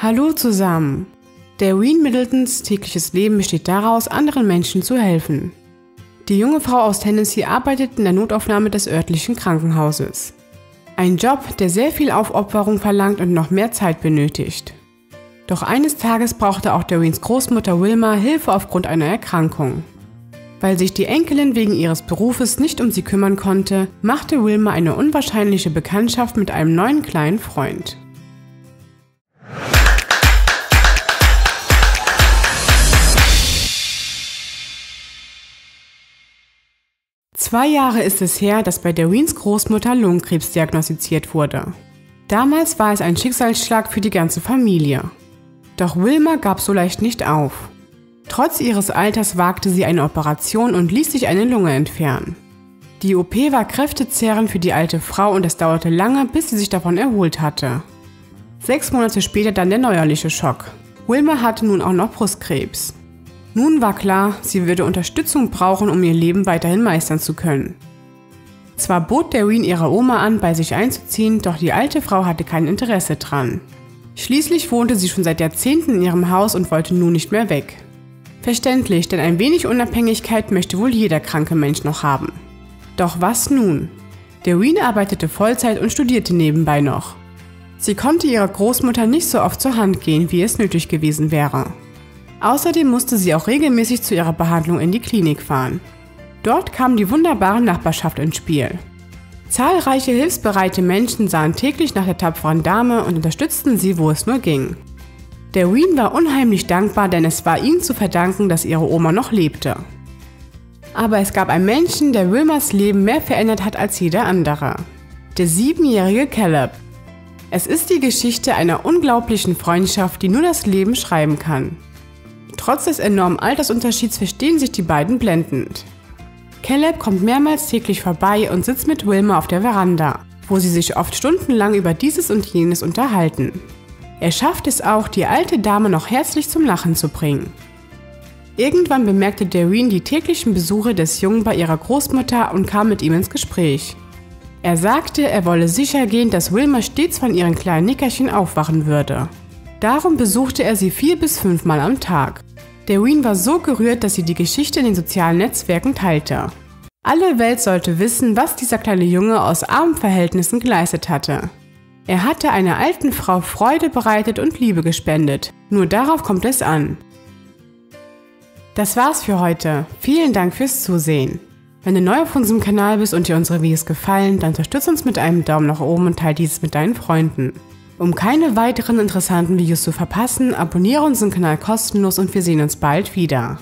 Hallo zusammen. Der Wien Middletons tägliches Leben besteht daraus, anderen Menschen zu helfen. Die junge Frau aus Tennessee arbeitet in der Notaufnahme des örtlichen Krankenhauses. Ein Job, der sehr viel Aufopferung verlangt und noch mehr Zeit benötigt. Doch eines Tages brauchte auch Dorins Großmutter Wilma Hilfe aufgrund einer Erkrankung. Weil sich die Enkelin wegen ihres Berufes nicht um sie kümmern konnte, machte Wilma eine unwahrscheinliche Bekanntschaft mit einem neuen kleinen Freund. Zwei Jahre ist es her, dass bei Darwins Großmutter Lungenkrebs diagnostiziert wurde. Damals war es ein Schicksalsschlag für die ganze Familie. Doch Wilma gab so leicht nicht auf. Trotz ihres Alters wagte sie eine Operation und ließ sich eine Lunge entfernen. Die OP war kräftezehrend für die alte Frau und es dauerte lange, bis sie sich davon erholt hatte. Sechs Monate später dann der neuerliche Schock. Wilma hatte nun auch noch Brustkrebs. Nun war klar, sie würde Unterstützung brauchen, um ihr Leben weiterhin meistern zu können. Zwar bot Darwin ihrer Oma an, bei sich einzuziehen, doch die alte Frau hatte kein Interesse dran. Schließlich wohnte sie schon seit Jahrzehnten in ihrem Haus und wollte nun nicht mehr weg. Verständlich, denn ein wenig Unabhängigkeit möchte wohl jeder kranke Mensch noch haben. Doch was nun? Darwin arbeitete Vollzeit und studierte nebenbei noch. Sie konnte ihrer Großmutter nicht so oft zur Hand gehen, wie es nötig gewesen wäre. Außerdem musste sie auch regelmäßig zu ihrer Behandlung in die Klinik fahren. Dort kam die wunderbare Nachbarschaft ins Spiel. Zahlreiche hilfsbereite Menschen sahen täglich nach der tapferen Dame und unterstützten sie, wo es nur ging. Der Wien war unheimlich dankbar, denn es war ihm zu verdanken, dass ihre Oma noch lebte. Aber es gab einen Menschen, der Wilmers Leben mehr verändert hat als jeder andere. Der siebenjährige Caleb. Es ist die Geschichte einer unglaublichen Freundschaft, die nur das Leben schreiben kann. Trotz des enormen Altersunterschieds verstehen sich die beiden blendend. Caleb kommt mehrmals täglich vorbei und sitzt mit Wilma auf der Veranda, wo sie sich oft stundenlang über dieses und jenes unterhalten. Er schafft es auch, die alte Dame noch herzlich zum Lachen zu bringen. Irgendwann bemerkte Dareen die täglichen Besuche des Jungen bei ihrer Großmutter und kam mit ihm ins Gespräch. Er sagte, er wolle sicher gehen, dass Wilma stets von ihren kleinen Nickerchen aufwachen würde. Darum besuchte er sie vier bis fünfmal am Tag. Dareen war so gerührt, dass sie die Geschichte in den sozialen Netzwerken teilte. Alle Welt sollte wissen, was dieser kleine Junge aus armen Verhältnissen geleistet hatte. Er hatte einer alten Frau Freude bereitet und Liebe gespendet. Nur darauf kommt es an. Das war's für heute. Vielen Dank fürs Zusehen. Wenn du neu auf unserem Kanal bist und dir unsere Videos gefallen, dann unterstütze uns mit einem Daumen nach oben und teile dieses mit deinen Freunden. Um keine weiteren interessanten Videos zu verpassen, abonniere unseren Kanal kostenlos und wir sehen uns bald wieder.